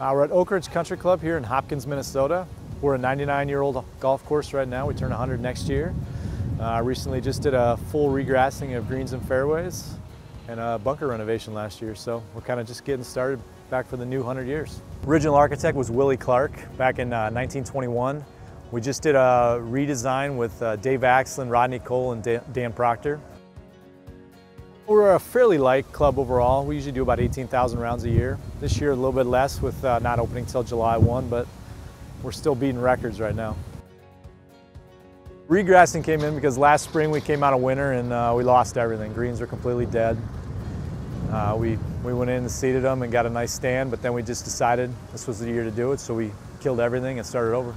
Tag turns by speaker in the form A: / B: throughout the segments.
A: Uh, we're at Oak Ridge Country Club here in Hopkins, Minnesota. We're a 99-year-old golf course right now. We turn 100 next year. Uh, recently just did a full regrassing of greens and fairways and a bunker renovation last year, so we're kind of just getting started back for the new 100 years. Original architect was Willie Clark back in uh, 1921. We just did a redesign with uh, Dave Axland, Rodney Cole, and Dan Proctor. We're a fairly light club overall. We usually do about 18,000 rounds a year. This year a little bit less with uh, not opening till July 1, but we're still beating records right now. Regrassing came in because last spring we came out of winter and uh, we lost everything. Greens were completely dead. Uh, we, we went in and seeded them and got a nice stand, but then we just decided this was the year to do it, so we killed everything and started over.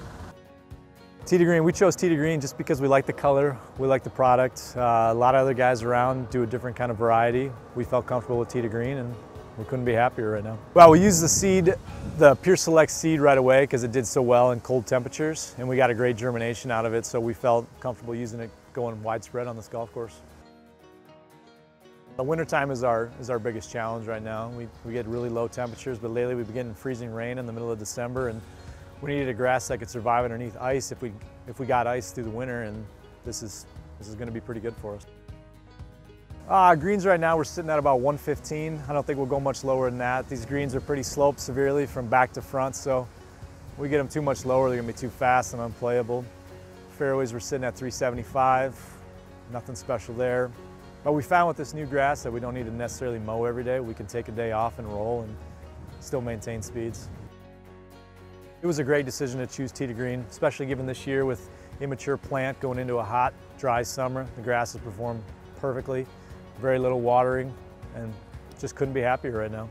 A: To Green, we chose to Green just because we like the color, we like the product. Uh, a lot of other guys around do a different kind of variety. We felt comfortable with to Green and we couldn't be happier right now. Well, we used the seed, the Pure Select seed right away because it did so well in cold temperatures and we got a great germination out of it so we felt comfortable using it going widespread on this golf course. The wintertime is our, is our biggest challenge right now. We, we get really low temperatures, but lately we've been getting freezing rain in the middle of December and we needed a grass that could survive underneath ice if we, if we got ice through the winter, and this is, this is gonna be pretty good for us. Uh, greens right now, we're sitting at about 115. I don't think we'll go much lower than that. These greens are pretty sloped severely from back to front, so we get them too much lower, they're gonna be too fast and unplayable. Fairways, we're sitting at 375. Nothing special there. But we found with this new grass that we don't need to necessarily mow every day. We can take a day off and roll and still maintain speeds. It was a great decision to choose to Green, especially given this year with immature plant going into a hot, dry summer. The grass has performed perfectly, very little watering, and just couldn't be happier right now.